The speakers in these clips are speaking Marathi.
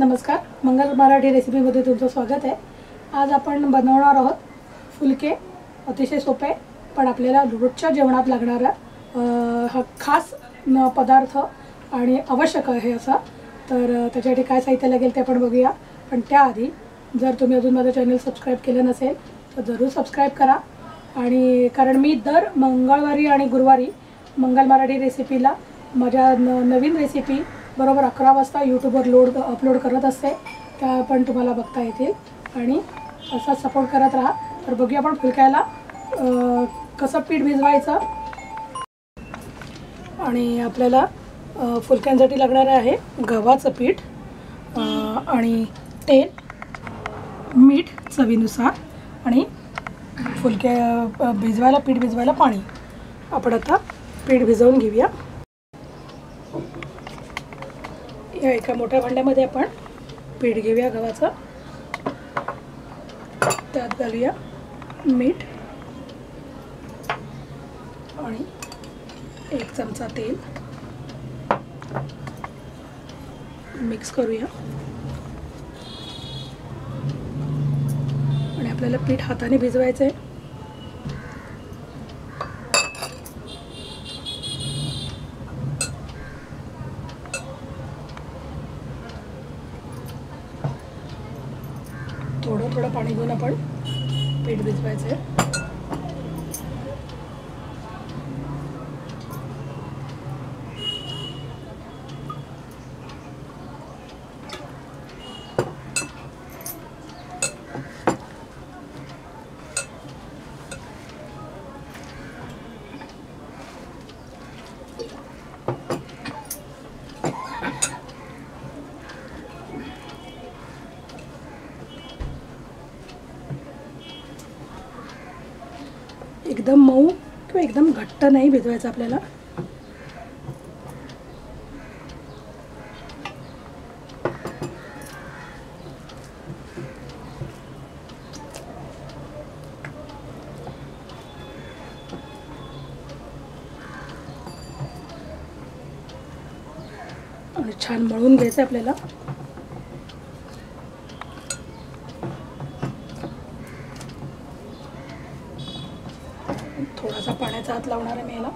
नमस्कार मंगल मराठी रेसिपीमध्ये तुमचं स्वागत आहे. आज आपण बनवणार आहोत फुलके अतिशय सोपे पण आपल्याला रोजच्या जेवणात लागणारा हा खास न पदार्थ आणि आवश्यक आहे असा. तर त्याच्यासाठी काय साहित्य लागेल ते आपण बघूया. पण त्याआधी जर तुम्ही अजून माझं चॅनल सबस्क्राईब केलं नसेल तर जरूर सबस्क्राईब करा. आणि कारण मी दर मंगळवारी आणि गुरुवारी मंगल मराठी रेसिपीला माझ्या न नवीन रेसिपी बरोबर अकरा वाजता यूट्यूबवर लोड अपलोड करत असते त्या पण तुम्हाला बघता येतील. आणि असा सपोर्ट करत राहा. तर बघूया आपण फुलक्याला कसं पीठ भिजवायचं. आणि आपल्याला फुलक्यांसाठी लागणारं आहे गव्हाचं पीठ आणि तेल मीठ चवीनुसार आणि फुलक्या भिजवायला पीठ भिजवायला पाणी. आपण आता पीठ भिजवून घेऊया. या एका मोठ्या भांड्यामध्ये आपण पीठ घेऊया गव्हाचं. त्यात घालूया मीठ आणि एक चमचा तेल. मिक्स करूया. आणि आपल्याला पीठ हाताने भिजवायचं आहे थोडं पाणी घेऊन आपण पीठ भिजवायचं आहे. एकदम मऊ किंवा एकदम घट्ट नाही भिजवायचं आपल्याला. आणि छान मळून घ्यायचं आपल्याला. थोडासा पाण्याचा हात लावणार आहे मी याला.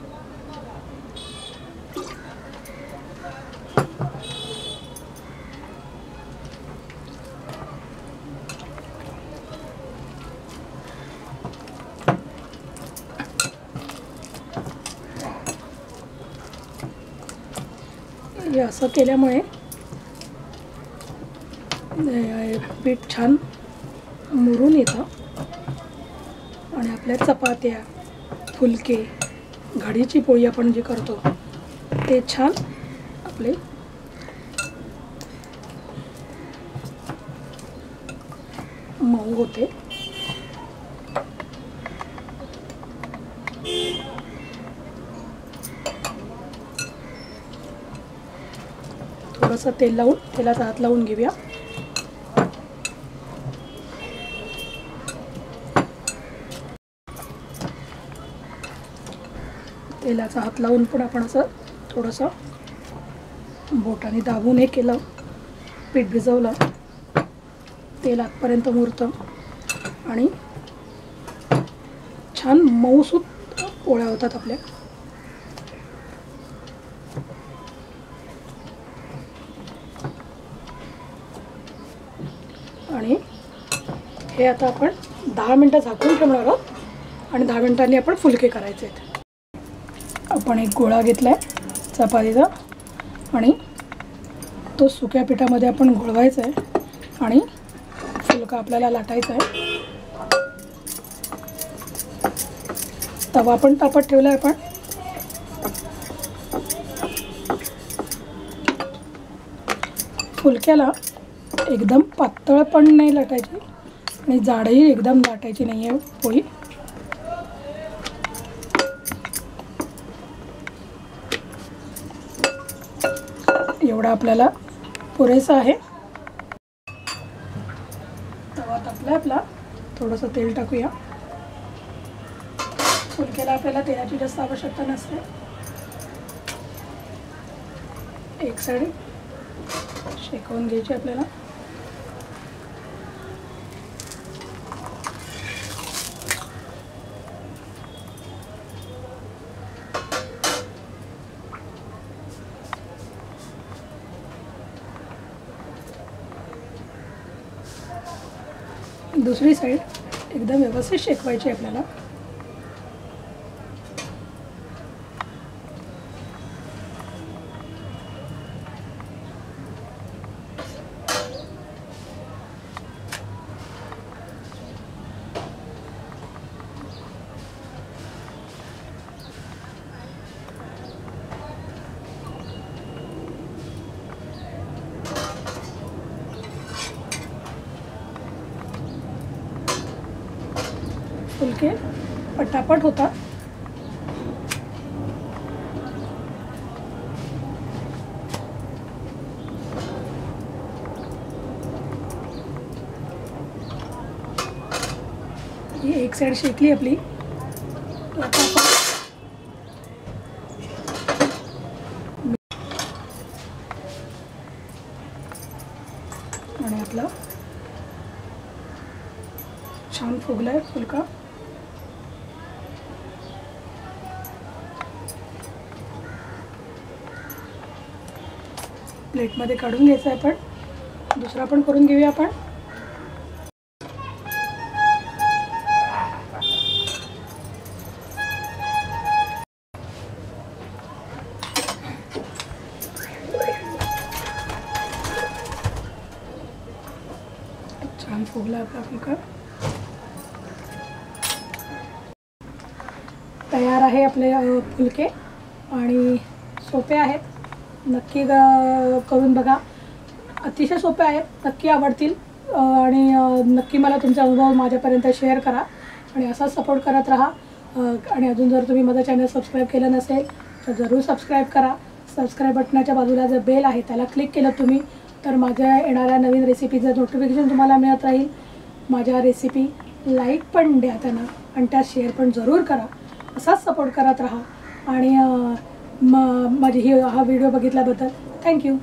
हे असं केल्यामुळे पीठ छान मुरून येतं. आणि आपल्या चपात्या फुलके घडीची पोळी आपण जे करतो ते छान आपले मऊ होते. थोडंसं तेल लावून तेलाचा हात लावून घेऊया. तेलाचा हात लावून पण आपण असं थोडंसं बोटाने दाबून हे केलं. पीठ भिजवलं. तेल आतपर्यंत मुरतं. आणि छान मऊसूत पोळ्या होतात आपल्या. आणि हे आता आपण दहा मिनटं झाकून ठेवणार आहोत. आणि दहा मिनटांनी आपण फुलके करायचे आहेत. आपण एक गोळा घेतला आहे चपातीचा. आणि तो सुक्या पिठामध्ये आपण घोळवायचा आहे आणि फुलका आपल्याला लाटायचा आहे तवा पण तापत ठेवला आहे आपण. फुलक्याला एकदम पातळ पण नाही लाटायची. आणि जाडही एकदम लाटायची नाही आहे पोळी एवढा आपल्याला पुरेसा आहे. तवा तापला आपला. थोडंसं तेल टाकूया. फुलक्याला आपल्याला तेलाची जास्त आवश्यकता नसते. एक साईड शेकवून घ्यायची आपल्याला. दुसरी साईड एकदम व्यवस्थित शेकवायची आपल्याला. फुलके पटापट होतात ही एक साईड शेकली आपली आता आपण आणि आपला छान फुगलाय फुलका प्लेटमध्ये काढून घ्यायचं आहे आपण. दुसरा पण करून घेऊया आपण. छान फुगला आपला फुलका. तयार आहे आपले फुलके आणि सोपे आहेत. नक्की करून बघा. अतिशय सोपे आहेत नक्की आवडतील. आणि नक्की मला तुमचा अनुभव माझ्यापर्यंत शेअर करा आणि असाच सपोर्ट करत राहा. आणि अजून जर तुम्ही माझं चॅनल सबस्क्राईब केलं नसेल तर जरूर सबस्क्राईब करा. सबस्क्राईब बटनाच्या बाजूला जर बेल आहे त्याला क्लिक केलं तुम्ही तर माझ्या येणाऱ्या नवीन रेसिपीचं नोटिफिकेशन तुम्हाला मिळत राहील. माझ्या रेसिपी लाईक पण द्या त्यांना आणि त्या शेअर पण जरूर करा. असाच सपोर्ट करत राहा. आणि म माझी ही हा व्हिडिओ बघितल्याबद्दल. थँक्यू